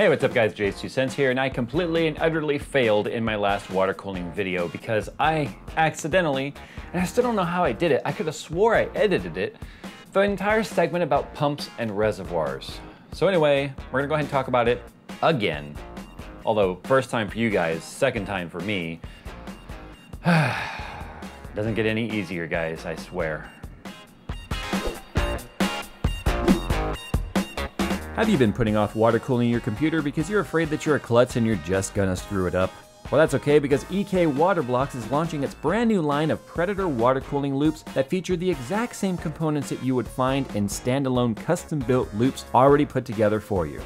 Hey, what's up guys, Jay's Two Cents here, and I completely and utterly failed in my last water cooling video because I accidentally, and I still don't know how I did it, I could have swore I edited it, the entire segment about pumps and reservoirs. So anyway, we're gonna go ahead and talk about it again. Although, first time for you guys, second time for me. Doesn't get any easier, guys, I swear. Have you been putting off water cooling your computer because you're afraid that you're a klutz and you're just gonna screw it up? Well, that's okay because EK Waterblocks is launching its brand new line of Predator water cooling loops that feature the exact same components that you would find in standalone custom built loops already put together for you.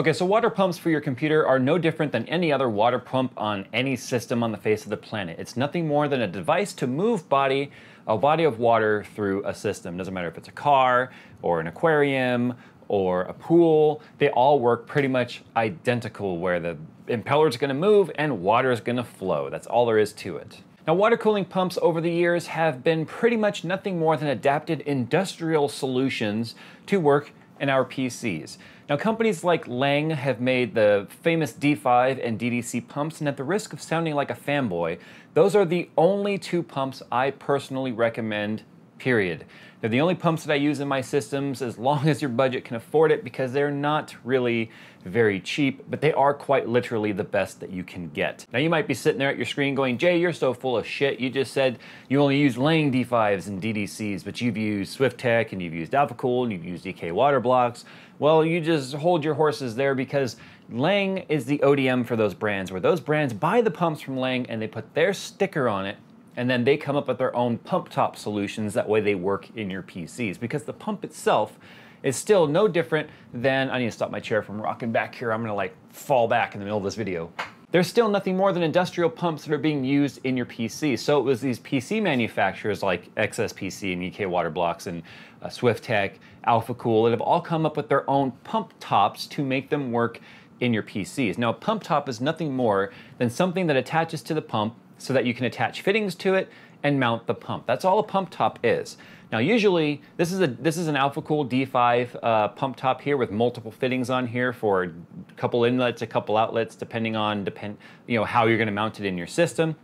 Okay, so water pumps for your computer are no different than any other water pump on any system on the face of the planet. It's nothing more than a device to move body a body of water through a system. Doesn't matter if it's a car or an aquarium or a pool, they all work pretty much identical where the impeller is going to move and water is going to flow. That's all there is to it. Now, water cooling pumps over the years have been pretty much nothing more than adapted industrial solutions to work in our PCs. Now, companies like Laing have made the famous D5 and DDC pumps, and at the risk of sounding like a fanboy, those are the only two pumps I personally recommend, period. They're the only pumps that I use in my systems as long as your budget can afford it because they're not really very cheap, but they are quite literally the best that you can get. Now you might be sitting there at your screen going, Jay, you're so full of shit. You just said you only use Laing D5s and DDCs, but you've used Swiftech and you've used AlphaCool and you've used EK Waterblocks. Well, you just hold your horses there because Laing is the ODM for those brands, where those brands buy the pumps from Laing and they put their sticker on it and then they come up with their own pump top solutions. That way they work in your PCs because the pump itself is still no different than, I need to stop my chair from rocking back here. I'm gonna like fall back in the middle of this video. There's still nothing more than industrial pumps that are being used in your PC. So it was these PC manufacturers like XSPC and EK Waterblocks and uh, Swiftech, AlphaCool that have all come up with their own pump tops to make them work in your PCs. Now, a pump top is nothing more than something that attaches to the pump so that you can attach fittings to it and mount the pump. That's all a pump top is. Now usually this is a this is an AlphaCool D5 uh, pump top here with multiple fittings on here for a couple inlets, a couple outlets, depending on depend you know how you're going to mount it in your system.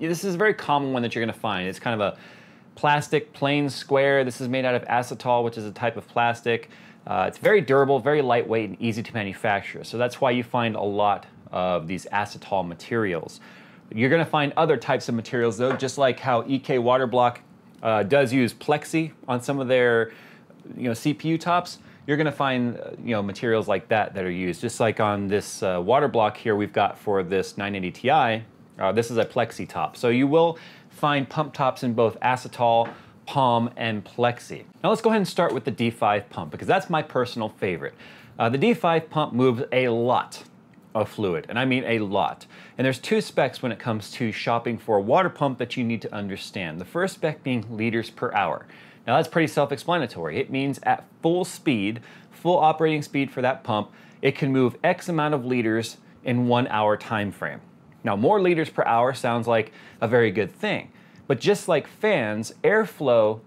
This is a very common one that you're going to find. It's kind of a plastic plain square. This is made out of acetal, which is a type of plastic. Uh, it's very durable, very lightweight, and easy to manufacture. So that's why you find a lot of these acetal materials. You're going to find other types of materials though, just like how EK Waterblock uh, does use plexi on some of their you know, CPU tops. You're going to find uh, you know, materials like that that are used. Just like on this uh, water block here we've got for this 980 Ti, uh, this is a plexi top. So you will find pump tops in both acetal, POM, and plexi. Now let's go ahead and start with the D5 pump because that's my personal favorite. Uh, the D5 pump moves a lot of fluid, and I mean a lot. And there's two specs when it comes to shopping for a water pump that you need to understand. The first spec being liters per hour. Now that's pretty self-explanatory. It means at full speed, full operating speed for that pump, it can move X amount of liters in one hour time frame. Now more liters per hour sounds like a very good thing, but just like fans, airflow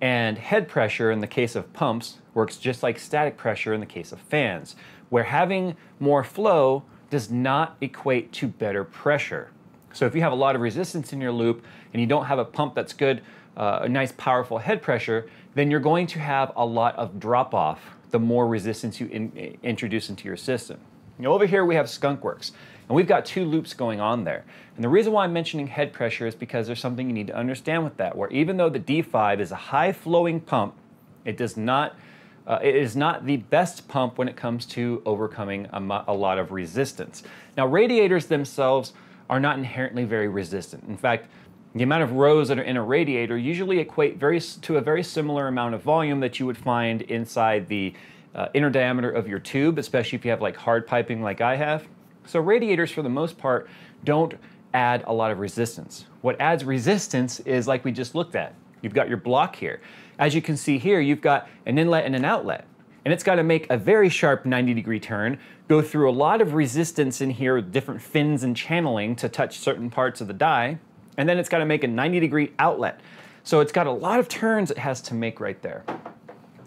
and head pressure in the case of pumps works just like static pressure in the case of fans where having more flow does not equate to better pressure. So if you have a lot of resistance in your loop and you don't have a pump that's good, uh, a nice powerful head pressure, then you're going to have a lot of drop off the more resistance you in, introduce into your system. Now over here we have Skunkworks, and we've got two loops going on there. And the reason why I'm mentioning head pressure is because there's something you need to understand with that, where even though the D5 is a high flowing pump, it does not uh, it is not the best pump when it comes to overcoming a, a lot of resistance. Now, radiators themselves are not inherently very resistant. In fact, the amount of rows that are in a radiator usually equate very, to a very similar amount of volume that you would find inside the uh, inner diameter of your tube, especially if you have like hard piping like I have. So radiators, for the most part, don't add a lot of resistance. What adds resistance is like we just looked at. You've got your block here. As you can see here, you've got an inlet and an outlet. And it's got to make a very sharp 90 degree turn, go through a lot of resistance in here, different fins and channeling to touch certain parts of the die. And then it's got to make a 90 degree outlet. So it's got a lot of turns it has to make right there.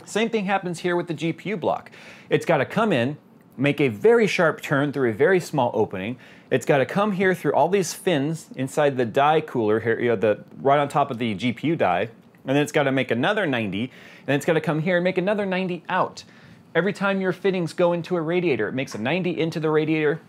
Same thing happens here with the GPU block. It's got to come in, make a very sharp turn through a very small opening. It's got to come here through all these fins inside the die cooler here, you know, the, right on top of the GPU die, and then it's got to make another 90, and then it's got to come here and make another 90 out. Every time your fittings go into a radiator, it makes a 90 into the radiator,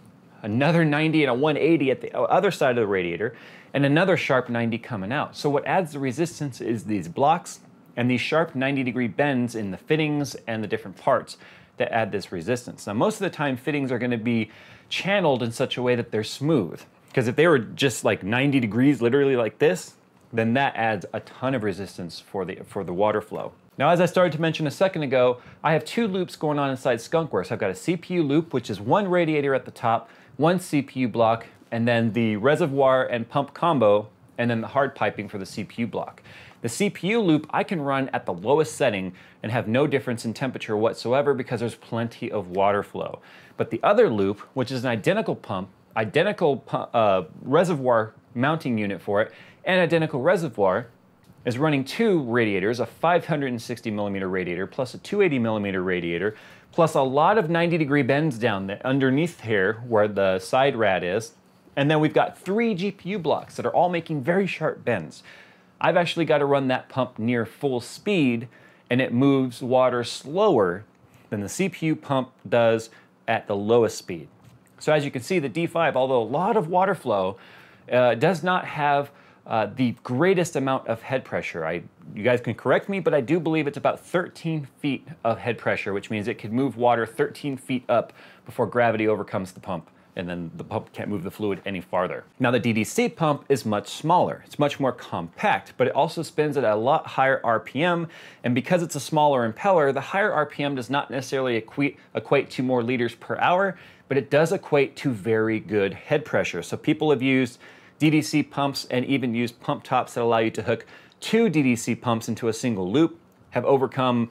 another 90 and a 180 at the uh, other side of the radiator, and another sharp 90 coming out. So what adds the resistance is these blocks and these sharp 90 degree bends in the fittings and the different parts that add this resistance. Now, most of the time, fittings are going to be channeled in such a way that they're smooth. Because if they were just like 90 degrees, literally like this, then that adds a ton of resistance for the, for the water flow. Now, as I started to mention a second ago, I have two loops going on inside Skunkworks. I've got a CPU loop, which is one radiator at the top, one CPU block, and then the reservoir and pump combo, and then the hard piping for the CPU block. The CPU loop I can run at the lowest setting and have no difference in temperature whatsoever because there's plenty of water flow. But the other loop, which is an identical pump, identical uh, reservoir mounting unit for it, and identical reservoir, is running two radiators, a 560 millimeter radiator plus a 280 millimeter radiator, plus a lot of 90 degree bends down there underneath here where the side rad is. And then we've got three GPU blocks that are all making very sharp bends. I've actually got to run that pump near full speed and it moves water slower than the CPU pump does at the lowest speed. So as you can see, the D5, although a lot of water flow, uh, does not have uh, the greatest amount of head pressure. I, you guys can correct me, but I do believe it's about 13 feet of head pressure, which means it could move water 13 feet up before gravity overcomes the pump and then the pump can't move the fluid any farther. Now the DDC pump is much smaller. It's much more compact, but it also spins at a lot higher RPM, and because it's a smaller impeller, the higher RPM does not necessarily equate, equate to more liters per hour, but it does equate to very good head pressure. So people have used DDC pumps and even used pump tops that allow you to hook two DDC pumps into a single loop, have overcome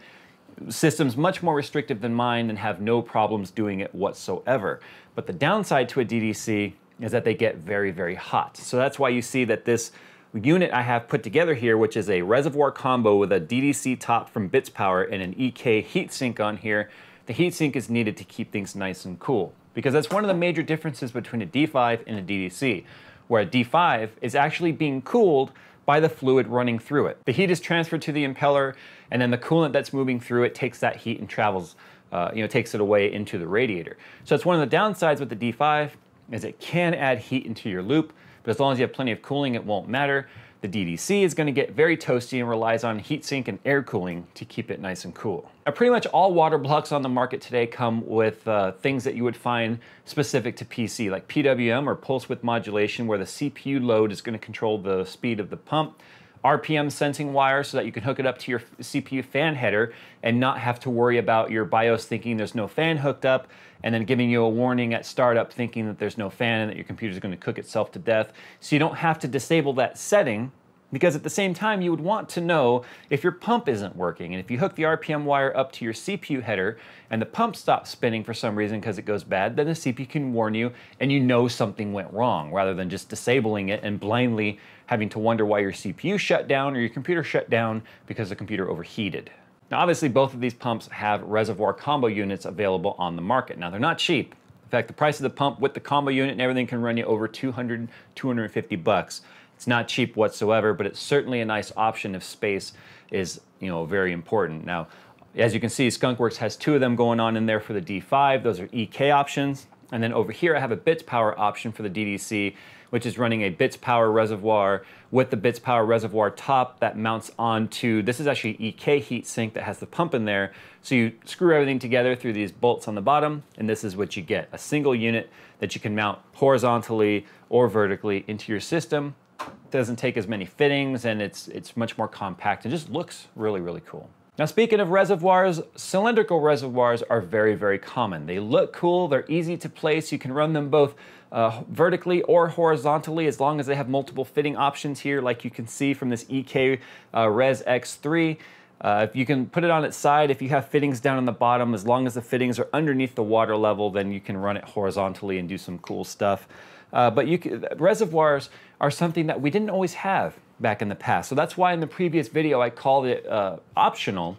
systems much more restrictive than mine and have no problems doing it whatsoever. But the downside to a DDC is that they get very, very hot. So that's why you see that this unit I have put together here, which is a reservoir combo with a DDC top from Bitspower and an EK heatsink on here, the heatsink is needed to keep things nice and cool. Because that's one of the major differences between a D5 and a DDC, where a D5 is actually being cooled by the fluid running through it. The heat is transferred to the impeller, and then the coolant that's moving through it takes that heat and travels, uh, you know, takes it away into the radiator. So it's one of the downsides with the D5 is it can add heat into your loop, but as long as you have plenty of cooling, it won't matter. The DDC is going to get very toasty and relies on heatsink and air cooling to keep it nice and cool. Now, pretty much all water blocks on the market today come with uh, things that you would find specific to PC, like PWM or pulse width modulation, where the CPU load is going to control the speed of the pump. RPM sensing wire so that you can hook it up to your CPU fan header and not have to worry about your BIOS thinking there's no fan hooked up and then giving you a warning at startup thinking that there's no fan and that your computer is going to cook itself to death. So you don't have to disable that setting because at the same time, you would want to know if your pump isn't working. And if you hook the RPM wire up to your CPU header and the pump stops spinning for some reason because it goes bad, then the CPU can warn you and you know something went wrong rather than just disabling it and blindly having to wonder why your CPU shut down or your computer shut down because the computer overheated. Now, obviously, both of these pumps have reservoir combo units available on the market. Now, they're not cheap. In fact, the price of the pump with the combo unit and everything can run you over 200, 250 bucks. It's not cheap whatsoever, but it's certainly a nice option if space is, you know, very important. Now, as you can see, Skunkworks has two of them going on in there for the D5. Those are EK options. And then over here, I have a Bitspower option for the DDC, which is running a Bitspower reservoir with the Bitspower reservoir top that mounts onto, this is actually EK heat sink that has the pump in there. So you screw everything together through these bolts on the bottom, and this is what you get, a single unit that you can mount horizontally or vertically into your system. It doesn't take as many fittings and it's, it's much more compact and just looks really, really cool. Now speaking of reservoirs, cylindrical reservoirs are very, very common. They look cool, they're easy to place, you can run them both uh, vertically or horizontally as long as they have multiple fitting options here like you can see from this EK uh, Res X3. Uh, if you can put it on its side, if you have fittings down on the bottom, as long as the fittings are underneath the water level, then you can run it horizontally and do some cool stuff. Uh, but you can, reservoirs are something that we didn't always have back in the past. So that's why in the previous video I called it uh, optional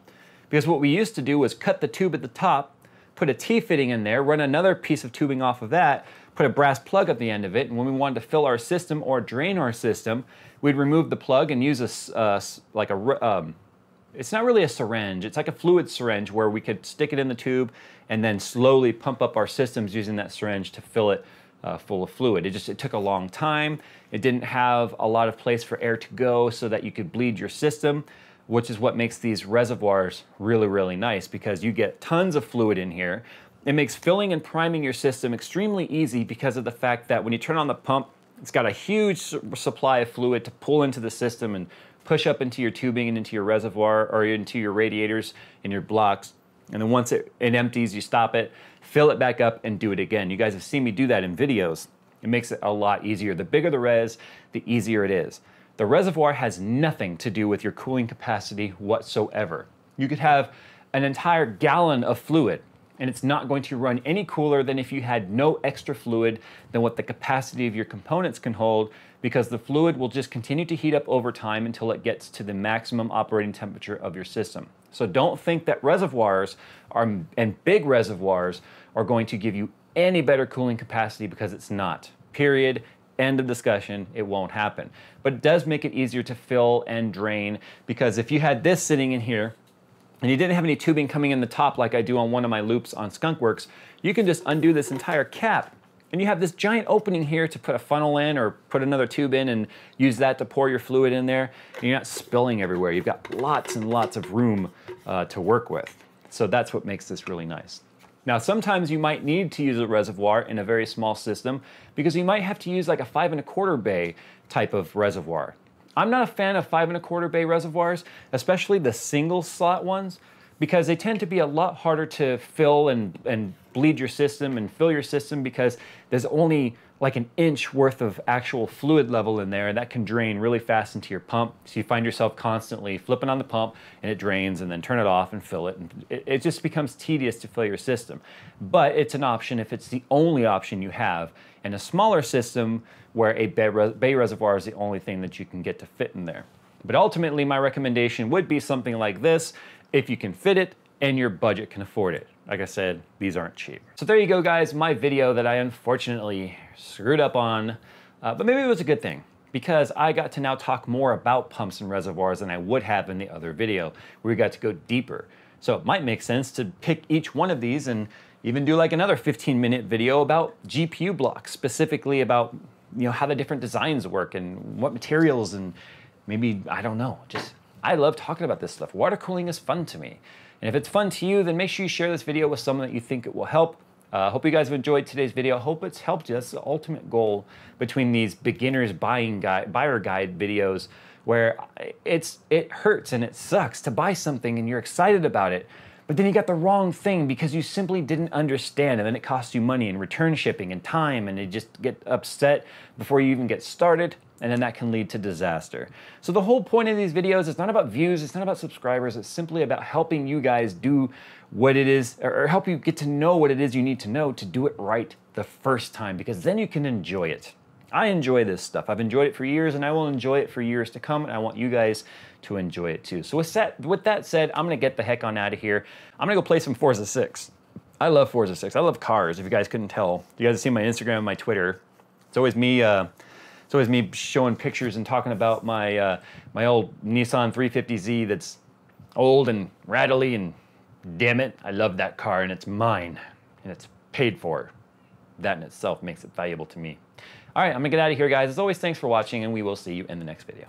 Because what we used to do was cut the tube at the top, put a T-fitting in there, run another piece of tubing off of that, put a brass plug at the end of it, and when we wanted to fill our system or drain our system, we'd remove the plug and use a, uh, like a, um, it's not really a syringe, it's like a fluid syringe where we could stick it in the tube and then slowly pump up our systems using that syringe to fill it uh, full of fluid. It just it took a long time. It didn't have a lot of place for air to go so that you could bleed your system, which is what makes these reservoirs really, really nice because you get tons of fluid in here. It makes filling and priming your system extremely easy because of the fact that when you turn on the pump, it's got a huge supply of fluid to pull into the system and push up into your tubing and into your reservoir or into your radiators and your blocks. And then once it, it empties, you stop it, fill it back up, and do it again. You guys have seen me do that in videos. It makes it a lot easier. The bigger the res, the easier it is. The reservoir has nothing to do with your cooling capacity whatsoever. You could have an entire gallon of fluid and it's not going to run any cooler than if you had no extra fluid than what the capacity of your components can hold because the fluid will just continue to heat up over time until it gets to the maximum operating temperature of your system. So don't think that reservoirs are, and big reservoirs are going to give you any better cooling capacity because it's not. Period. End of discussion. It won't happen. But it does make it easier to fill and drain because if you had this sitting in here and you didn't have any tubing coming in the top like I do on one of my loops on Skunkworks, you can just undo this entire cap and you have this giant opening here to put a funnel in or put another tube in and use that to pour your fluid in there. And you're not spilling everywhere. You've got lots and lots of room uh, to work with. So that's what makes this really nice. Now, sometimes you might need to use a reservoir in a very small system because you might have to use like a five and a quarter bay type of reservoir. I'm not a fan of five and a quarter bay reservoirs, especially the single slot ones, because they tend to be a lot harder to fill and, and bleed your system and fill your system because there's only like an inch worth of actual fluid level in there and that can drain really fast into your pump. So you find yourself constantly flipping on the pump and it drains and then turn it off and fill it. And it, it just becomes tedious to fill your system. But it's an option if it's the only option you have. In a smaller system where a bay reservoir is the only thing that you can get to fit in there. But ultimately, my recommendation would be something like this if you can fit it and your budget can afford it. Like I said, these aren't cheap. So there you go, guys, my video that I unfortunately screwed up on, uh, but maybe it was a good thing because I got to now talk more about pumps and reservoirs than I would have in the other video, where we got to go deeper. So it might make sense to pick each one of these and even do like another 15 minute video about GPU blocks, specifically about you know how the different designs work and what materials and maybe, I don't know, just I love talking about this stuff. Water cooling is fun to me. And if it's fun to you, then make sure you share this video with someone that you think it will help. I uh, hope you guys have enjoyed today's video. I hope it's helped you. That's the ultimate goal between these beginners buying guide, buyer guide videos where it's it hurts and it sucks to buy something and you're excited about it, but then you got the wrong thing because you simply didn't understand and then it costs you money and return shipping and time and you just get upset before you even get started and then that can lead to disaster. So the whole point of these videos is not about views, it's not about subscribers, it's simply about helping you guys do what it is, or help you get to know what it is you need to know to do it right the first time, because then you can enjoy it. I enjoy this stuff. I've enjoyed it for years and I will enjoy it for years to come, and I want you guys to enjoy it too. So with that, with that said, I'm gonna get the heck on out of here. I'm gonna go play some Forza 6. I love Forza 6. I love cars, if you guys couldn't tell. You guys have seen my Instagram and my Twitter. It's always me uh, it's always me showing pictures and talking about my uh, my old Nissan 350Z that's old and rattly and damn it, I love that car and it's mine and it's paid for. That in itself makes it valuable to me. All right, I'm gonna get out of here, guys. As always, thanks for watching and we will see you in the next video.